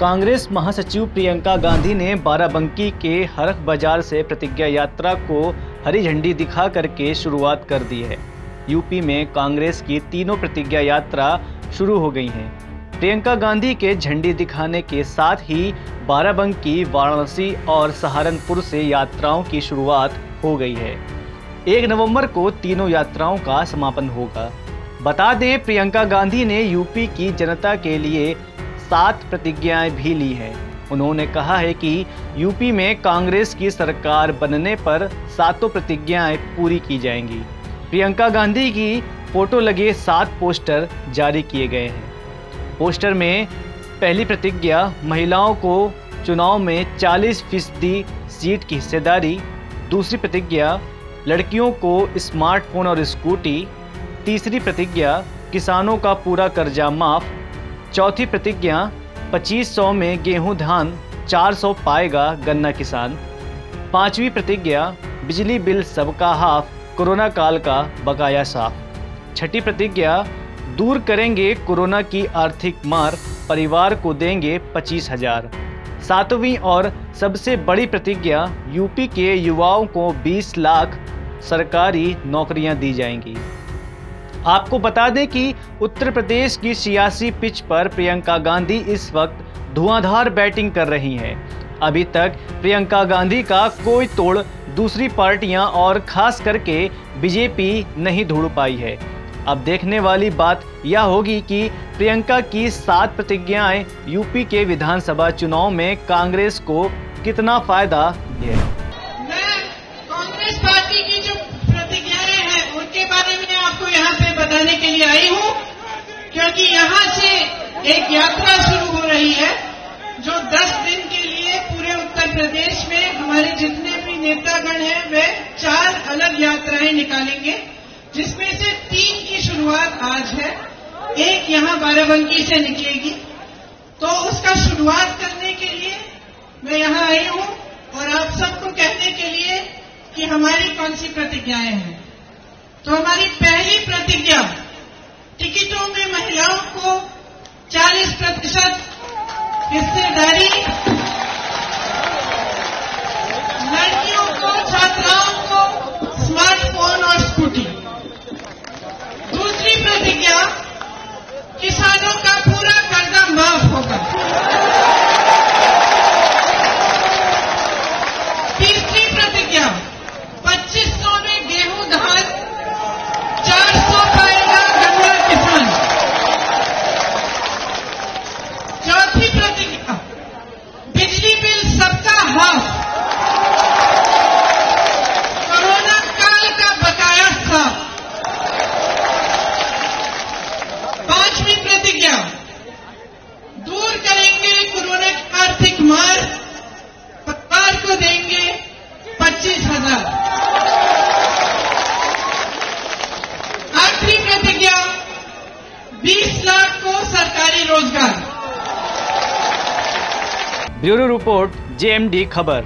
कांग्रेस महासचिव प्रियंका गांधी ने बाराबंकी के हरख बाज़ार से प्रतिज्ञा यात्रा को हरी झंडी दिखा करके शुरुआत कर दी है। यूपी में कांग्रेस की तीनों प्रतिज्ञा यात्रा शुरू हो गई हैं। प्रियंका गांधी के झंडी दिखाने के साथ ही बाराबंकी, वाराणसी और सहारनपुर से यात्राओं की शुरुआत हो गई है। एक नवंबर को तीनों यात्राओं का समापन होगा। बता दें, प्रियंका गांधी ने यूपी की जनता के लिए सात प्रतिज्ञाएँ भी ली हैं। उन्होंने कहा है कि यूपी में कांग्रेस की सरकार बनने पर सातों प्रतिज्ञाएँ पूरी की जाएँगी। प्रियंका गांधी की फ़ोटो लगे सात पोस्टर जारी किए गए हैं। पोस्टर में पहली प्रतिज्ञा, महिलाओं को चुनाव में 40 फ़ीसदी सीट की हिस्सेदारी। दूसरी प्रतिज्ञा, लड़कियों को स्मार्टफ़ोन और स्कूटी। तीसरी प्रतिज्ञा, किसानों का पूरा कर्जा माफ़। चौथी प्रतिज्ञा 2500 में गेहूँ धान 400 पाएगा गन्ना किसान। पांचवी प्रतिज्ञा, बिजली बिल सबका हाफ़, कोरोना काल का बकाया साफ़। छठी प्रतिज्ञा, दूर करेंगे कोरोना की आर्थिक मार, परिवार को देंगे पच्चीस हज़ार। सातवीं और सबसे बड़ी प्रतिज्ञा, यूपी के युवाओं को 20 लाख सरकारी नौकरियाँ दी जाएँगी। आपको बता दें कि उत्तर प्रदेश की सियासी पिच पर प्रियंका गांधी इस वक्त धुआंधार बैटिंग कर रही हैं। अभी तक प्रियंका गांधी का कोई तोड़ दूसरी पार्टियाँ और खास करके बीजेपी नहीं ढूंढ पाई है। अब देखने वाली बात यह होगी कि प्रियंका की सात प्रतिज्ञाएँ यूपी के विधानसभा चुनाव में कांग्रेस को कितना फ़ायदा है कांग्रेस पार्टी की जो प्रतिज्ञाएँ हैं उनके बारे में आपको यहाँ पे बताने के लिए आई हूँ क्योंकि यहाँ से एक यात्रा शुरू हो रही है, जो 10 दिन के लिए पूरे उत्तर प्रदेश में हमारे जितने भी नेतागण हैं, वे चार अलग यात्राएँ निकालेंगे, जिसमें से तीन की शुरुआत आज है, एक यहाँ बाराबंकी से निकलेगी। तो उसका शुरुआत करने के लिए मैं यहाँ आई हूँ, और आप सबको कहने के लिए कि हमारी कौन सी प्रतिज्ञाएँ हैं? तो हमारी पहली प्रतिज्ञा टिकटों में महिलाओं को 40 प्रतिशत हिस्सेदारी ब्यूरो रिपोर्ट जेएमडी खबर।